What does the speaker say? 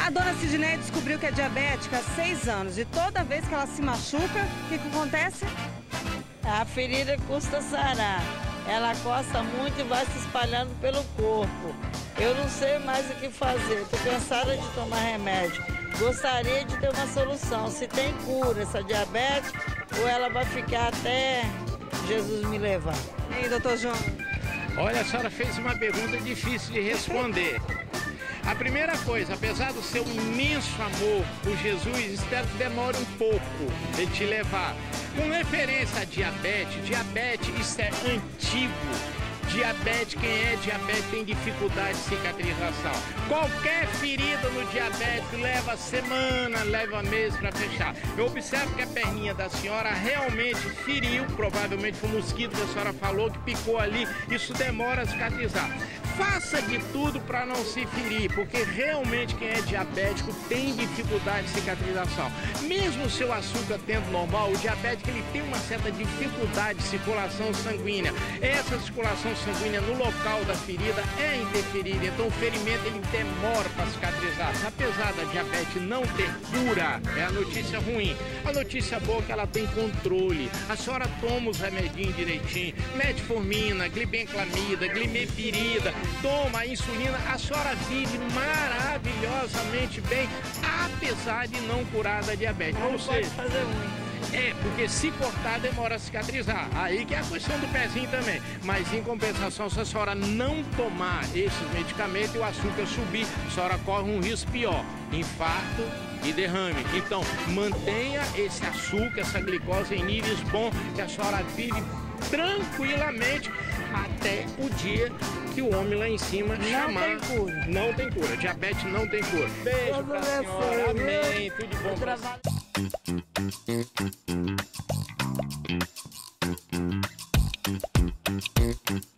A dona Sidney descobriu que é diabética há seis anos e toda vez que ela se machuca, o que, que acontece? A ferida custa sarar. Ela coça muito e vai se espalhando pelo corpo. Eu não sei mais o que fazer. Estou cansada de tomar remédio. Gostaria de ter uma solução. Se tem cura essa diabetes ou ela vai ficar até Jesus me levar. E aí, doutor João? Olha, a senhora fez uma pergunta difícil de responder. A primeira coisa, apesar do seu imenso amor por Jesus, espero que demore um pouco de te levar. Com referência a diabetes, diabetes isso é antigo. Diabetes, quem é diabético tem dificuldade de cicatrização. Qualquer ferida no diabetes leva semana, leva meses para fechar. Eu observo que a perninha da senhora realmente feriu, provavelmente foi um mosquito que a senhora falou que picou ali, isso demora a cicatrizar faça de tudo para não se ferir, porque realmente quem é diabético tem dificuldade de cicatrização. Mesmo o seu açúcar tendo normal, o diabético ele tem uma certa dificuldade de circulação sanguínea. Essa circulação sanguínea no local da ferida é interferida, então o ferimento ele demora para cicatrizar. Apesar da diabetes não ter cura, é a notícia ruim. A notícia boa é que ela tem controle. A senhora toma os remedinhos direitinho, metformina, glibenclamida, glimepirida, toma a insulina, a senhora vive maravilhosamente bem, apesar de não curar da diabetes. Não Ou seja, fazer muito. É, porque se cortar demora a cicatrizar. Aí que é a questão do pezinho também. Mas em compensação, se a senhora não tomar esses medicamentos e o açúcar subir, a senhora corre um risco pior: infarto e derrame. Então, mantenha esse açúcar, essa glicose em níveis bons, que a senhora vive tranquilamente até o dia que o homem lá em cima não chamar. Não tem cura. Não tem cura. Diabetes não tem cura. Beijo Deus pra senhora. Amém. Tudo de bom pra Thank